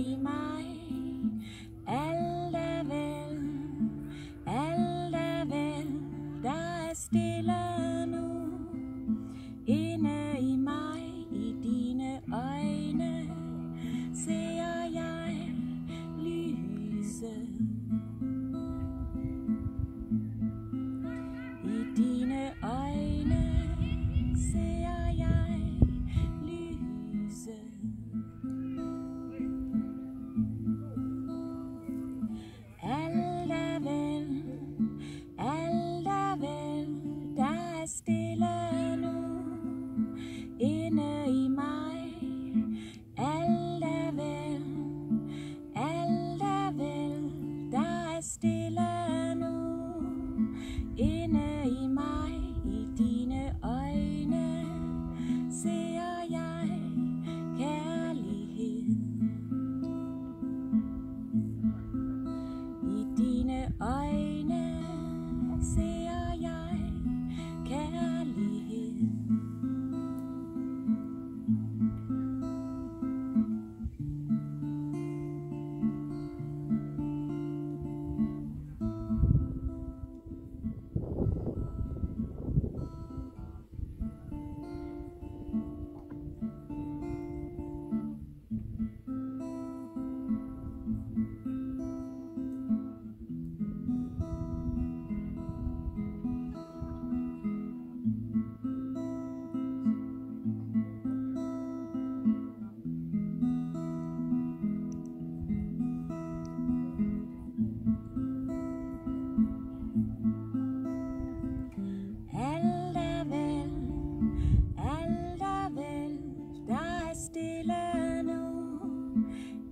います。stille nu inde i mig. Alt er vel, alt er vel, der er stille nu inde i mig. I dine øjne ser jeg kærlighed. I dine øjne ser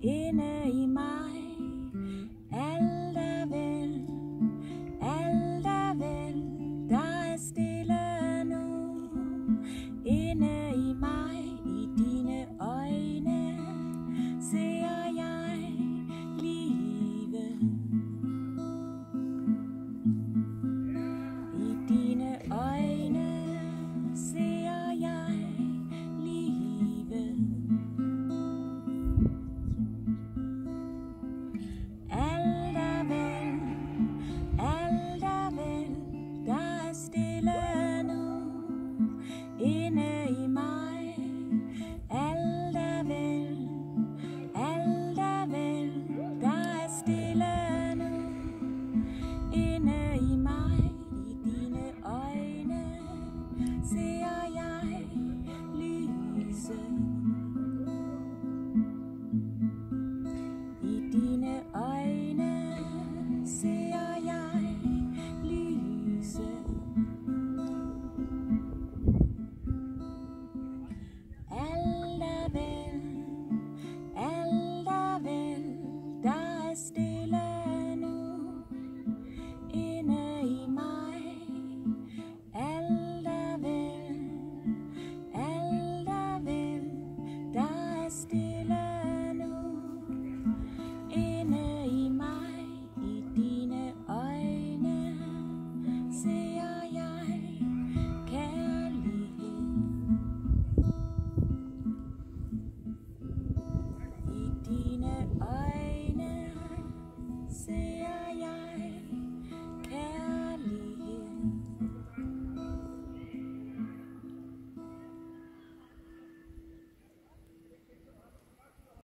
in it.